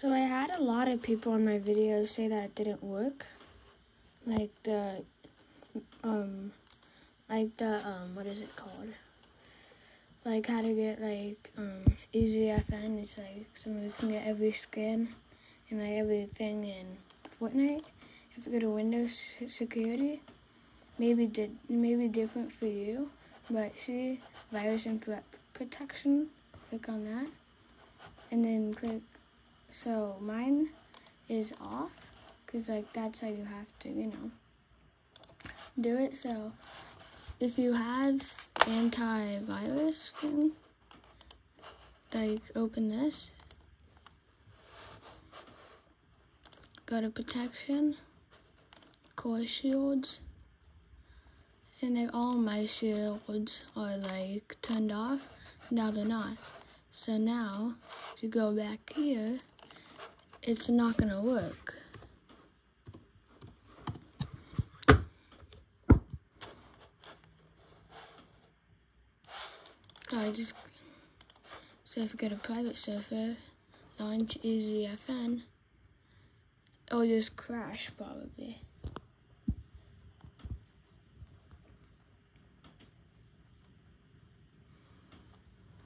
So I had a lot of people on my videos say that it didn't work. Like the, um, like the, um, what is it called? Like how to get like, um, EZFN. It's like something you can get every skin and like everything in Fortnite. You have to go to Windows Security. Maybe did maybe different for you, but see virus and threat protection. Click on that, and then click so mine is off because like that's how you have to, you know, do it. So if you have antivirus thing, like open this, go to protection, core shields, and like all my shields are like turned off. Now they're not. So now, if you go back here, it's not gonna work. I just, so if you go to private server, launch EZFN, it'll just crash probably.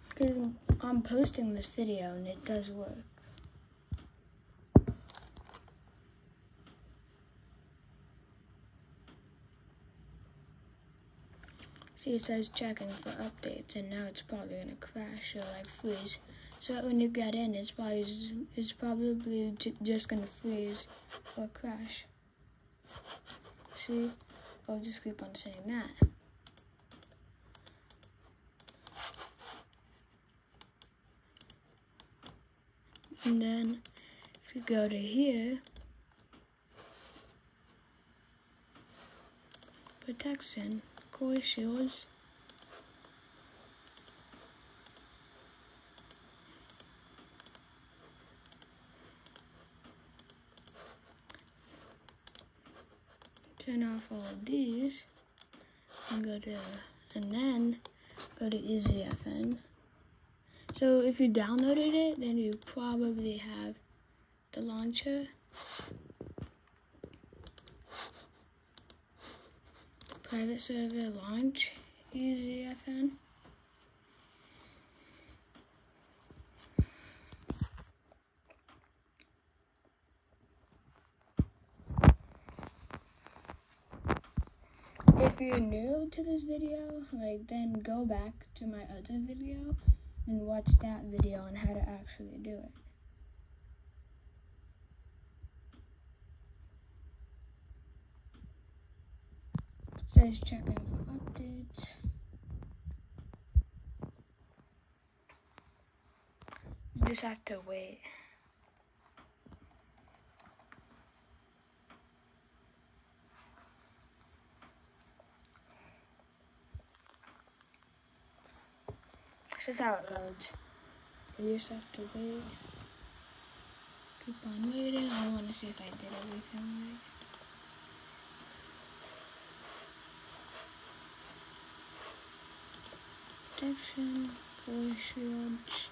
Because I'm posting this video and it does work. See, it says checking for updates, and now it's probably gonna crash or like freeze. So when you get in, it's probably it's probably just gonna freeze or crash. See, I'll just keep on saying that. And then if you go to here, protection, core shields, turn off all of these and go to and then go to EZFN. So if you downloaded it, then you probably have the launcher. Private server launch, EZFN. If you're new to this video, like then go back to my other video and watch that video on how to actually do it. Says checking for updates. You just have to wait. This is how it goes. You just have to wait. Keep on waiting. I want to see if I did everything right. Protection, voice shields.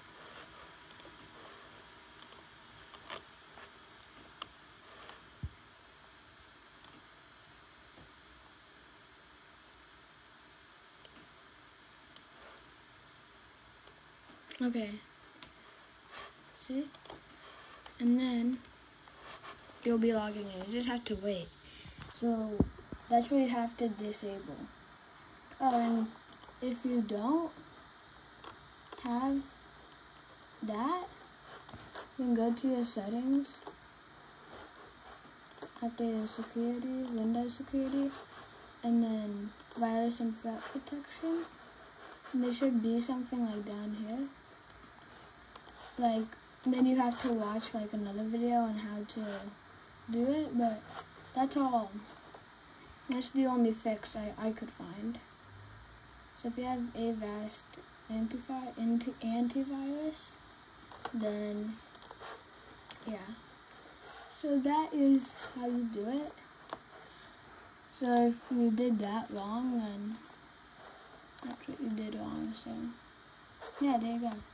Okay. See? And then you'll be logging in. You just have to wait. So that's what you have to disable. Oh, and if you don't have that, you can go to your settings, update security, Windows security, and then virus and threat protection. And there should be something like down here. Like then you have to watch like another video on how to do it but that's all. That's the only fix I, I could find. So if you have a Avast antivirus, anti antivirus then yeah. So that is how you do it. So if you did that wrong then that's what you did wrong so yeah there you go